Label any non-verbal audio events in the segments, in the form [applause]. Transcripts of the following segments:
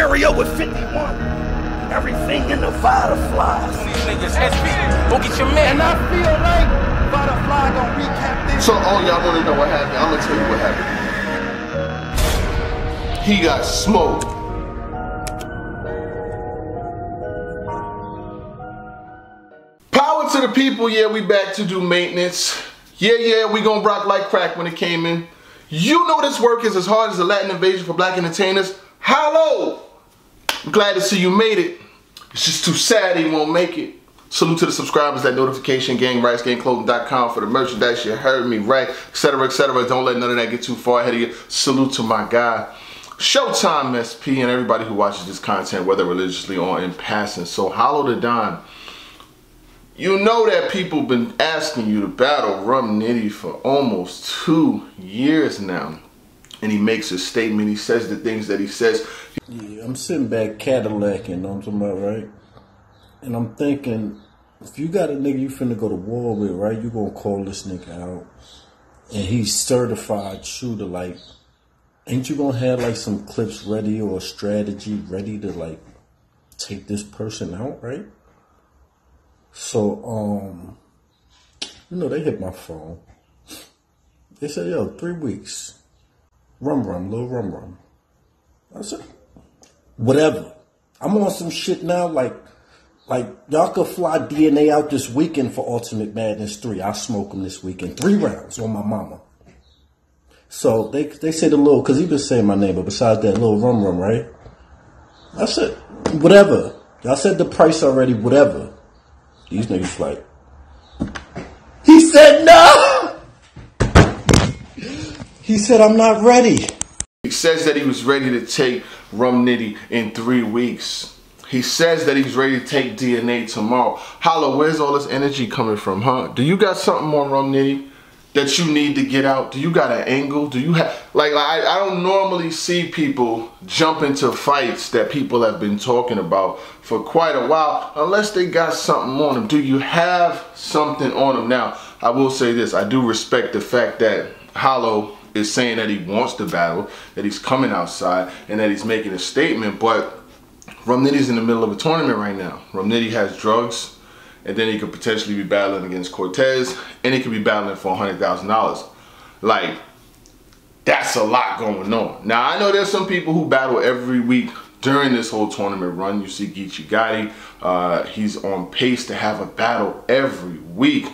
area with 51. Everything in the SP, go get your man. And I feel like Vada Fly gonna recap this. So, all y'all want to know what happened? I'm gonna tell you what happened. He got smoked. Power to the people. Yeah, we back to do maintenance. Yeah, yeah, we gonna rock like crack when it came in. You know this work is as hard as the Latin invasion for black entertainers. Hello! I'm glad to see you made it. It's just too sad he won't make it. Salute to the subscribers, that notification gang, rightsgangclothing.com for the merchandise. You heard me right, etc., etc. Don't let none of that get too far ahead of you. Salute to my guy, Showtime SP, and everybody who watches this content, whether religiously or in passing. So, Hollow Da Don. You know that people been asking you to battle Rum Nitty for almost two years now. And he makes a statement, he says the things that he says. Yeah, I'm sitting back Cadillac, what I'm talking about, right? And I'm thinking, if you got a nigga you finna go to war with, right, you gonna call this nigga out. And he's certified shooter, like, ain't you gonna have like some clips ready or strategy ready to like take this person out, right? So, um, you know, they hit my phone. They said, yo, three weeks. Rum rum, little rum rum. I said, whatever. I'm on some shit now, like, like y'all could fly DNA out this weekend for Ultimate Madness 3. I'll smoke them this weekend. Three rounds on my mama. So they they say the little, cause he been saying my name, but besides that little rum rum, right? I said, whatever. Y'all said the price already, whatever. These niggas like, he said no! He said, I'm not ready. He says that he was ready to take Rum Nitty in three weeks. He says that he's ready to take DNA tomorrow. Hollow, where's all this energy coming from, huh? Do you got something more on Rum Nitty that you need to get out? Do you got an angle? Do you have, like, I, I don't normally see people jump into fights that people have been talking about for quite a while unless they got something on them. Do you have something on them? Now, I will say this. I do respect the fact that Hollow is saying that he wants to battle, that he's coming outside, and that he's making a statement, but Rum Nitty's in the middle of a tournament right now. Rum Nitty has drugs, and then he could potentially be battling against Cortez, and he could be battling for $100,000. Like, that's a lot going on. Now, I know there's some people who battle every week during this whole tournament run. You see Geechi Gotti, uh, he's on pace to have a battle every week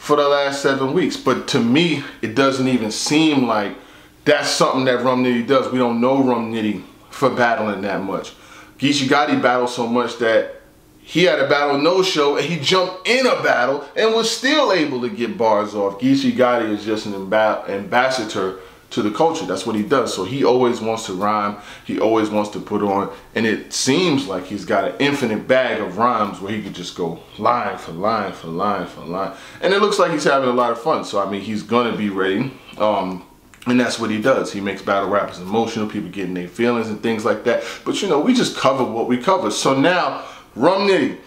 for the last seven weeks. But to me, it doesn't even seem like that's something that Rum Nitty does. We don't know Rum Nitty for battling that much. Geechi Gotti battled so much that he had a battle no show and he jumped in a battle and was still able to get bars off. Geechi Gotti is just an amb ambassador to the culture. That's what he does. So he always wants to rhyme. He always wants to put on. And it seems like he's got an infinite bag of rhymes where he could just go line for line for line for line. And it looks like he's having a lot of fun. So, I mean, he's to be ready. Um, and that's what he does. He makes battle rappers emotional, people getting their feelings and things like that. But, you know, we just cover what we cover. So now, Rum Nitty,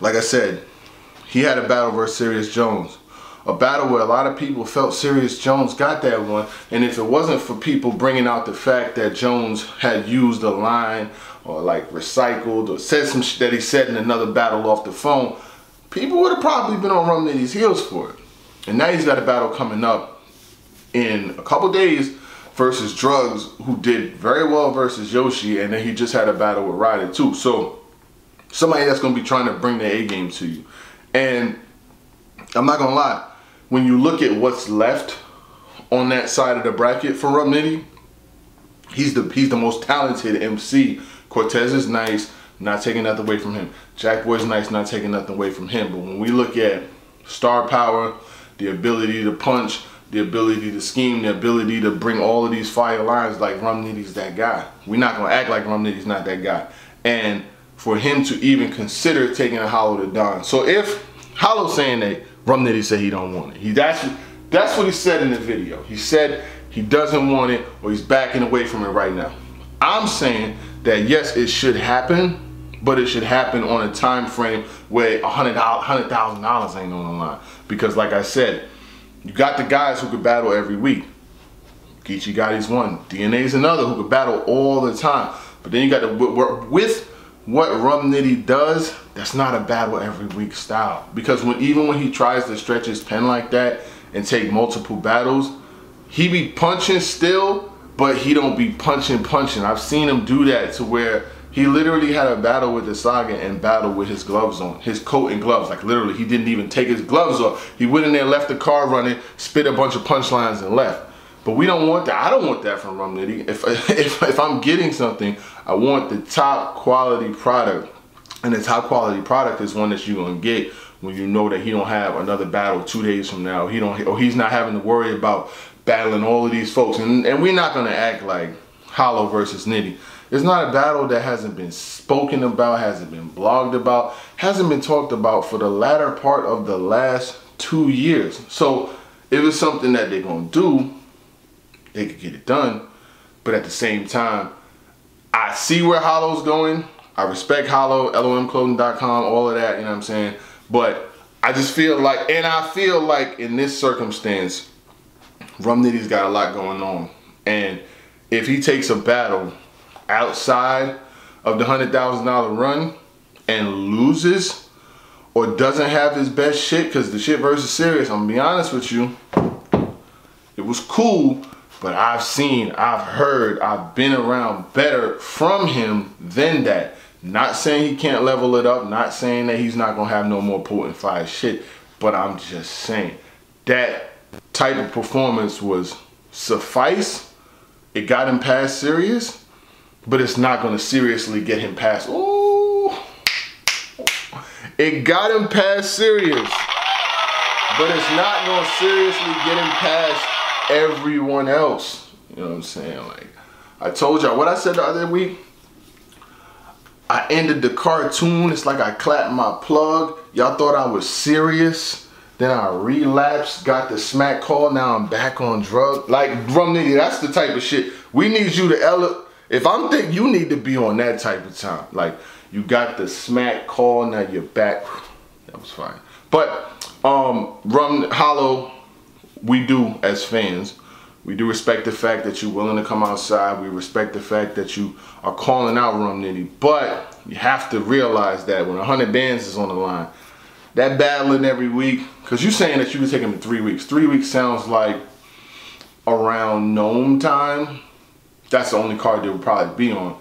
like I said, he had a battle versus Serius Jones a battle where a lot of people felt Serius Jones got that one. And if it wasn't for people bringing out the fact that Jones had used a line or like recycled or said some shit that he said in another battle off the phone, people would have probably been on Rum Nitty's heels for it. And now he's got a battle coming up in a couple days versus Drugs, who did very well versus Yoshi, and then he just had a battle with Ryder too. So somebody that's gonna be trying to bring the A game to you. And I'm not gonna lie, when you look at what's left on that side of the bracket for Rum Nitty, he's the he's the most talented MC. Cortez is nice, not taking nothing away from him. Jack Boy's nice, not taking nothing away from him. But when we look at star power, the ability to punch, the ability to scheme, the ability to bring all of these fire lines like Rum Nitty's that guy. We're not gonna act like Rum Nitty's not that guy. And for him to even consider taking a Hollow Da Don. So if Hollow saying that Rum Nitty said he don't want it. He that's that's what he said in the video. He said he doesn't want it or he's backing away from it right now. I'm saying that yes, it should happen, but it should happen on a time frame where a hundred hundred thousand dollars ain't on the line. Because like I said, you got the guys who could battle every week. Geechi Gotti's one. DNA's another who could battle all the time. But then you got to work with what Rum Nitty does. That's not a battle every week style because when even when he tries to stretch his pen like that and take multiple battles, he be punching still, but he don't be punching punching. I've seen him do that to where he literally had a battle with the Saga and battle with his gloves on, his coat and gloves. Like literally, he didn't even take his gloves off. He went in there, left the car running, spit a bunch of punchlines and left. But we don't want that. I don't want that from Rum Nitty. If, [laughs] if, if I'm getting something, I want the top quality product. And the top quality product is one that you're gonna get when you know that he don't have another battle two days from now. He don't, or he's not having to worry about battling all of these folks. And, and we're not gonna act like Hollow versus Nitty. It's not a battle that hasn't been spoken about, hasn't been blogged about, hasn't been talked about for the latter part of the last two years. So if it's something that they're gonna do, they could get it done. But at the same time, I see where Hollow's going. I respect Hollow, LOMclothing.com, all of that, you know what I'm saying? But I just feel like, and I feel like in this circumstance, Rum Nitty's got a lot going on. And if he takes a battle outside of the $100,000 run and loses or doesn't have his best shit, because the shit versus Serius, I'm gonna be honest with you, it was cool, but I've seen, I've heard, I've been around better from him than that. Not saying he can't level it up, not saying that he's not gonna have no more potent fire shit, but I'm just saying that type of performance was suffice. It got him past Serius, but it's not gonna seriously get him past. Ooh, it got him past Serius, but it's not gonna seriously get him past everyone else. You know what I'm saying? Like, I told y'all what I said the other week. I ended the cartoon. It's like I clapped my plug. Y'all thought I was serious. Then I relapsed, got the smack call. Now I'm back on drug. Like, Rum Nitty, that's the type of shit. We need you to ele If I'm think you need to be on that type of time. Like, you got the smack call. Now you're back. That was fine. But, um, Rum Hollow we do as fans. We do respect the fact that you're willing to come outside. We respect the fact that you are calling out Rum Nitty. But you have to realize that when 100 bands is on the line, that battling every week, because you're saying that you could take him in three weeks. Three weeks sounds like around NOME time. That's the only card that would probably be on.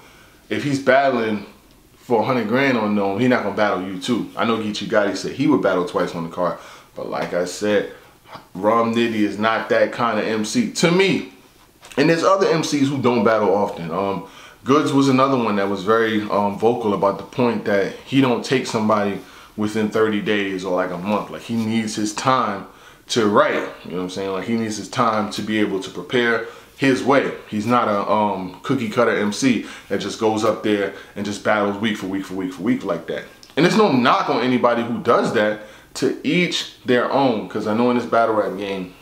If he's battling for 100 grand on NOME, he's not going to battle you too. I know Geechi Gotti said he would battle twice on the card. But like I said, Rum Nitty is not that kind of MC to me. And there's other MCs who don't battle often. Um, Goodz was another one that was very um, vocal about the point that he don't take somebody within 30 days or like a month. Like he needs his time to write. You know what I'm saying? Like he needs his time to be able to prepare his way. He's not a um, cookie cutter MC that just goes up there and just battles week for week for week for week like that. And there's no knock on anybody who does that to each their own. Because I know in this battle rap game,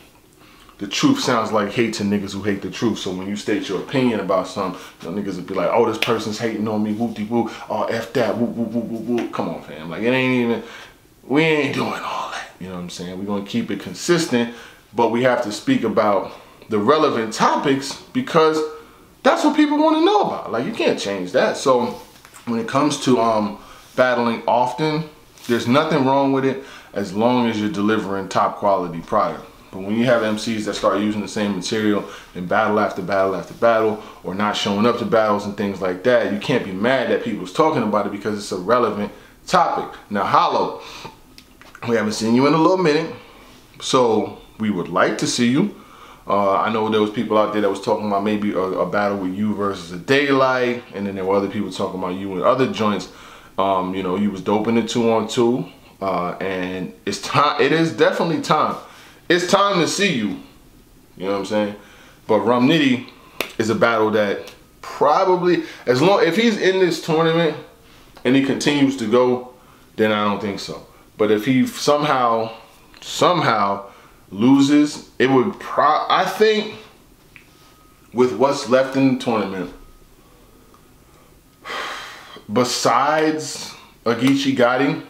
the truth sounds like hate to niggas who hate the truth. So when you state your opinion about something, know, niggas would be like, oh, this person's hating on me, whoop de whoop, oh, F that, whoop, whoop, whoop, whoop, whoop. Come on, fam. Like, it ain't even, we ain't doing all that. You know what I'm saying? We're going to keep it consistent, but we have to speak about the relevant topics because that's what people want to know about. Like, you can't change that. So when it comes to um, battling often, there's nothing wrong with it as long as you're delivering top quality product. But when you have MCs that start using the same material in battle after battle after battle, or not showing up to battles and things like that, you can't be mad that people's talking about it because it's a relevant topic. Now, Hollow, we haven't seen you in a little minute, so we would like to see you. Uh, I know there was people out there that was talking about maybe a, a, battle with you versus a daylight, and then there were other people talking about you and other joints. Um, you know, you was dope in the two on two. Uh, and it's time, it is definitely time. It's time to see you. You know what I'm saying? But Rum Nitty is a battle that probably, as long, if he's in this tournament and he continues to go, then I don't think so. But if he somehow, somehow loses, it would pro, I think with what's left in the tournament, [sighs] besides a Geechi Gotti,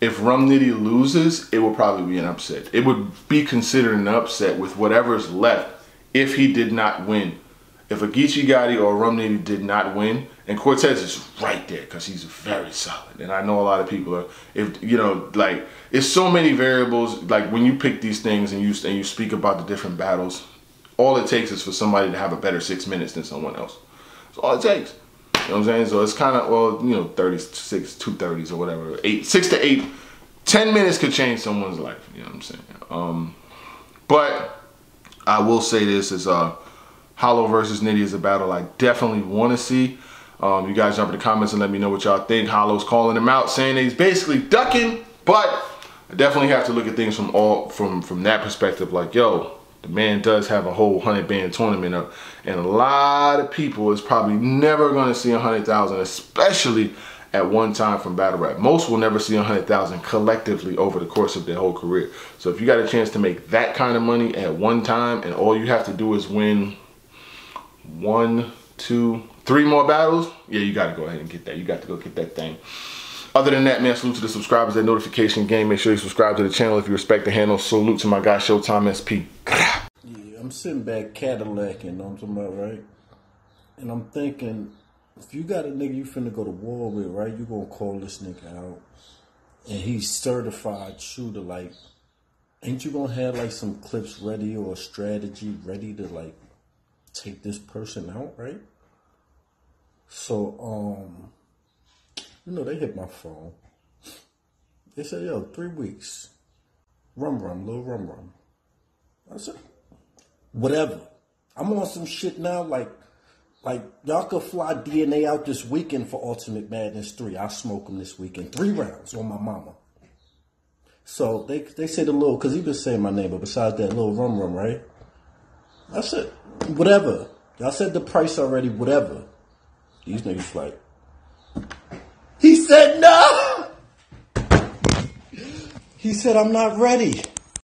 if Rum Nitty loses, it will probably be an upset. It would be considered an upset with whatever's left if he did not win. if a Geechi Gotti or Rum Nitty did not win, and Cortez is right there because he's very solid, and I know a lot of people are. If you know, like, it's so many variables. Like when you pick these things and you and you speak about the different battles, all it takes is for somebody to have a better six minutes than someone else. That's all it takes. You know what I'm saying? So it's kind of well, you know, 36, two thirties or whatever, eight, six to eight, ten minutes could change someone's life. You know what I'm saying? Um, but I will say this is uh, Hollow versus Nitty is a battle I definitely want to see. Um, you guys jump in the comments and let me know what y'all think. Hollow's calling him out, saying he's basically ducking, but I definitely have to look at things from all from from that perspective. Like, yo, the man does have a whole hundred band tournament up, and a lot of people is probably never going to see a hundred thousand, especially at one time from battle rap. Most will never see a hundred thousand collectively over the course of their whole career. So if you got a chance to make that kind of money at one time, and all you have to do is win one, two, three more battles, yeah, you got to go ahead and get that. You got to go get that thing. Other than that, man, salute to the subscribers, that notification game. Make sure you subscribe to the channel if you respect the handle. Salute to my guy, Showtime SP. Yeah, I'm sitting back Cadillac, you know what I'm talking about, right? And I'm thinking, if you got a nigga you finna go to war with, right, you gonna call this nigga out. And he's certified shooter, like, ain't you gonna have like some clips ready or strategy ready to like take this person out, right? So, um, you know, they hit my phone. They said, yo, three weeks. Rum rum, little rum rum. I said, whatever. I'm on some shit now, like, like y'all could fly DNA out this weekend for Ultimate Madness 3. I'll smoke them this weekend. Three rounds on my mama. So they they said a little, because he been saying my name, but besides that, little rum rum, right? I said, whatever. Y'all said the price already, whatever. These niggas like, said no! He said, I'm not ready.